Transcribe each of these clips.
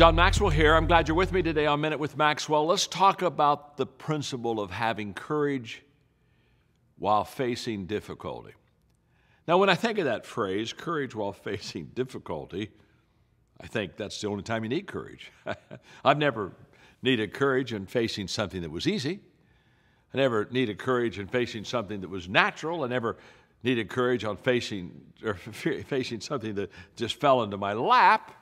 John Maxwell here. I'm glad you're with me today on Minute with Maxwell. Let's talk about the principle of having courage while facing difficulty. Now, when I think of that phrase, courage while facing difficulty, I think that's the only time you need courage. I've never needed courage in facing something that was easy. I never needed courage in facing something that was natural. I never needed courage on facing or facing something that just fell into my lap.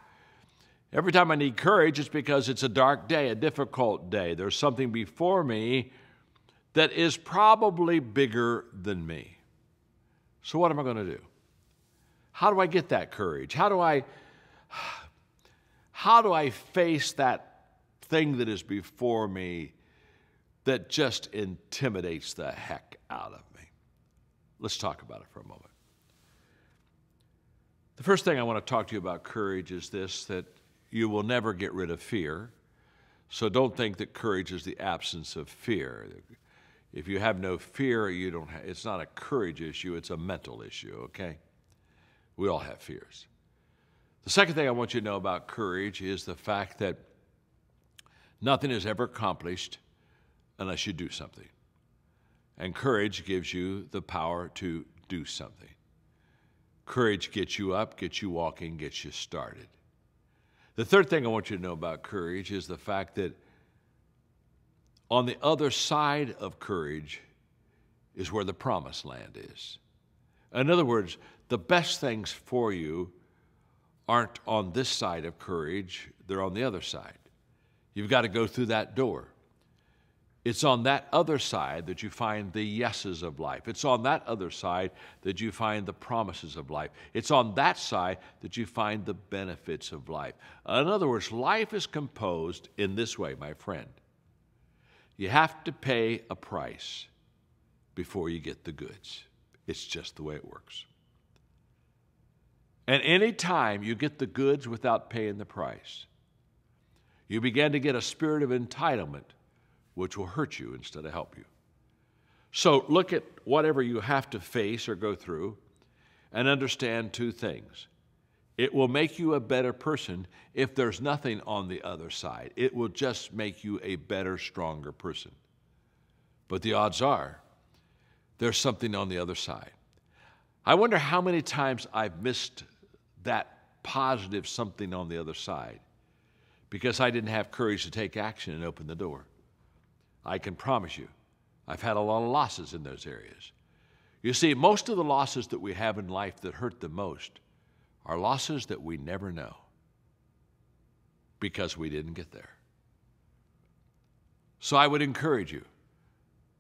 Every time I need courage, it's because it's a dark day, a difficult day. There's something before me that is probably bigger than me. So, what am I going to do? How do I get that courage? How do I, how do I face that thing that is before me that just intimidates the heck out of me? Let's talk about it for a moment. The first thing I want to talk to you about courage is this that you will never get rid of fear. So don't think that courage is the absence of fear. If you have no fear, you don't have, it's not a courage issue, it's a mental issue, okay? We all have fears. The second thing I want you to know about courage is the fact that nothing is ever accomplished unless you do something. And courage gives you the power to do something. Courage gets you up, gets you walking, gets you started. The third thing I want you to know about courage is the fact that on the other side of courage is where the promised land is. In other words, the best things for you aren't on this side of courage, they're on the other side. You've got to go through that door. It's on that other side that you find the yeses of life. It's on that other side that you find the promises of life. It's on that side that you find the benefits of life. In other words, life is composed in this way, my friend. You have to pay a price before you get the goods. It's just the way it works. And any time you get the goods without paying the price, you begin to get a spirit of entitlement which will hurt you instead of help you. So look at whatever you have to face or go through and understand two things. It will make you a better person if there's nothing on the other side. It will just make you a better, stronger person. But the odds are there's something on the other side. I wonder how many times I've missed that positive something on the other side because I didn't have courage to take action and open the door. I can promise you, I've had a lot of losses in those areas. You see, most of the losses that we have in life that hurt the most are losses that we never know because we didn't get there. So I would encourage you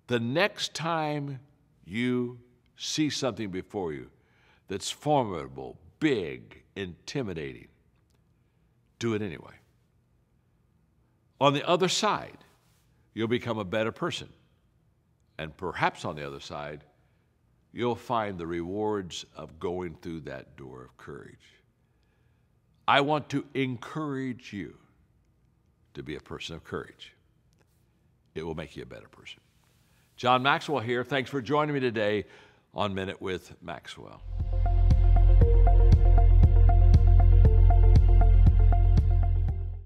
the next time you see something before you that's formidable, big, intimidating, do it anyway. On the other side, you'll become a better person. And perhaps on the other side, you'll find the rewards of going through that door of courage. I want to encourage you to be a person of courage. It will make you a better person. John Maxwell here. Thanks for joining me today on Minute with Maxwell.